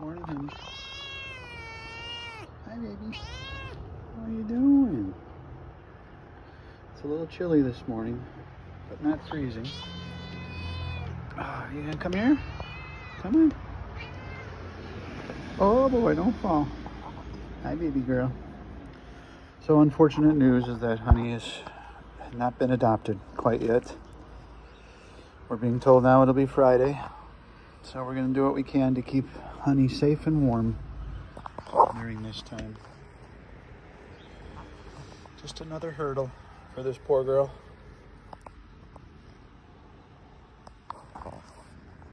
Morning, honey. Hi, baby. How are you doing? It's a little chilly this morning, but not freezing. Ah, you gonna come here? Come on. Oh boy, don't fall. Hi, baby girl. So unfortunate news is that Honey has not been adopted quite yet. We're being told now it'll be Friday. So we're gonna do what we can to keep Honey safe and warm during this time. Just another hurdle for this poor girl.